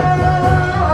la la la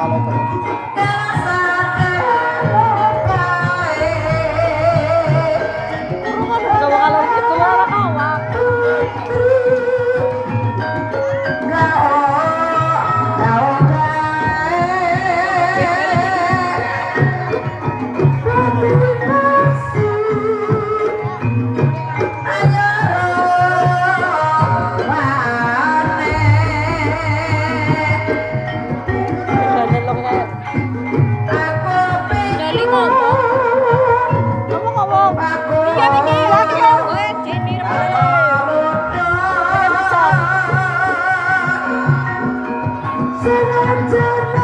fala pra gente. surrender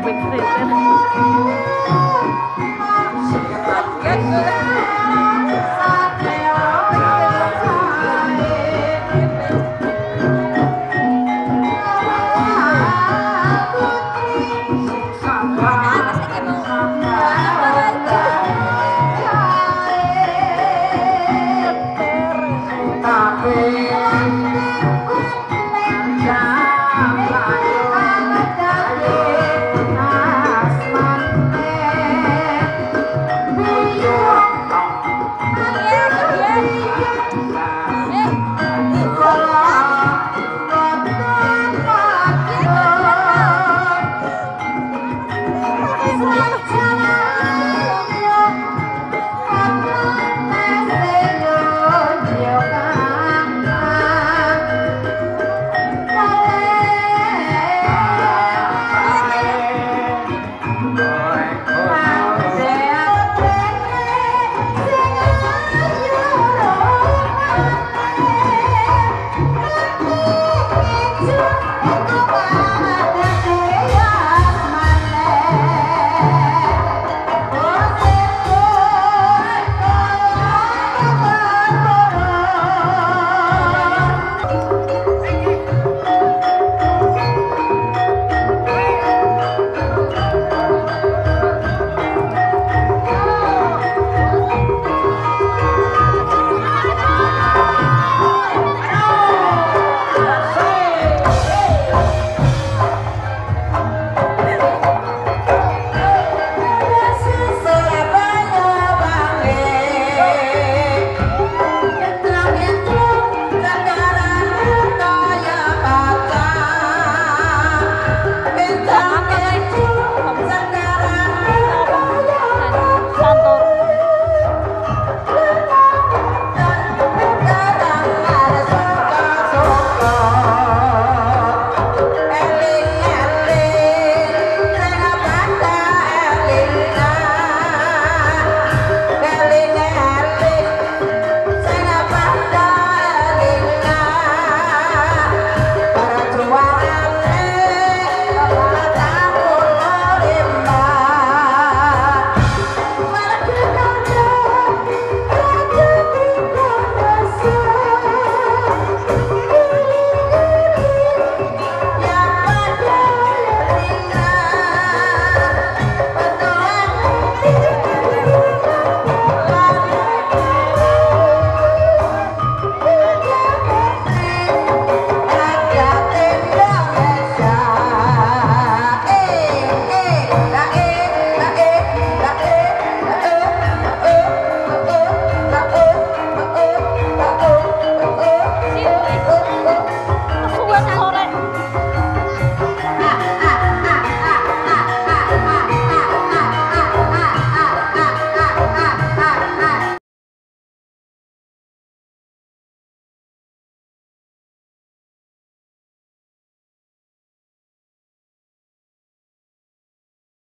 big, big.